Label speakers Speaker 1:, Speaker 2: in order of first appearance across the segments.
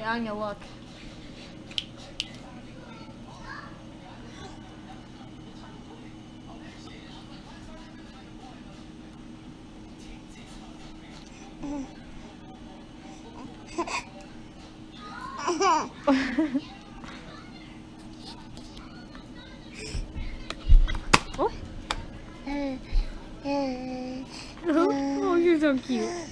Speaker 1: Yeah, on your look. oh. oh, you're so cute.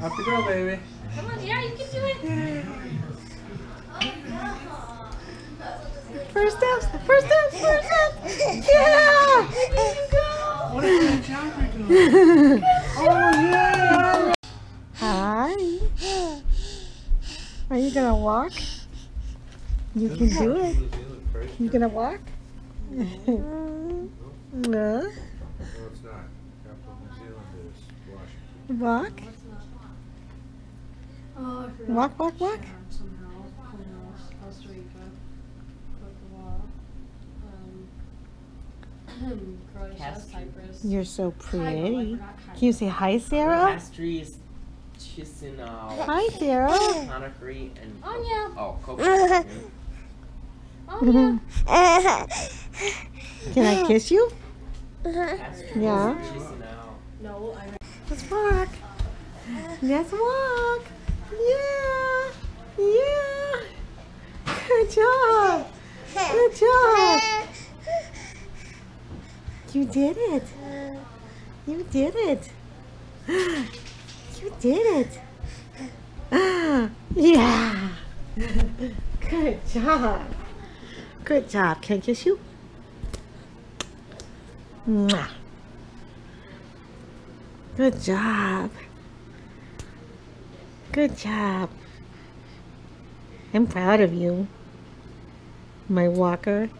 Speaker 2: Up you go, baby.
Speaker 3: Come on, yeah, you can do it.
Speaker 1: First steps, first steps, first steps. Yeah. There you go.
Speaker 2: What is that jumper doing? oh, yeah!
Speaker 1: Hi. Are you gonna walk? You can do it. You gonna walk? no.
Speaker 2: No,
Speaker 1: Walk, walk, walk.
Speaker 3: Somehow, Comoros, Costa Rica, Cote um, Croatia, Cyprus.
Speaker 1: You're so pretty. Can you say hi, Sarah?
Speaker 4: Castries, Chisinau,
Speaker 1: Hi, Sarah.
Speaker 4: Conakry, and
Speaker 3: Anya.
Speaker 4: oh, Copenhagen.
Speaker 3: Oh, yeah.
Speaker 1: Can I kiss you?
Speaker 4: Castries,
Speaker 1: Yeah.
Speaker 3: No, I
Speaker 1: Let's walk. Let's walk. Yeah. Yeah. Good job. Good job. You did it. You did it. You did it. Yeah. Good job. Good job. Can I kiss you? Mwah. Good job. Good job. I'm proud of you, my walker.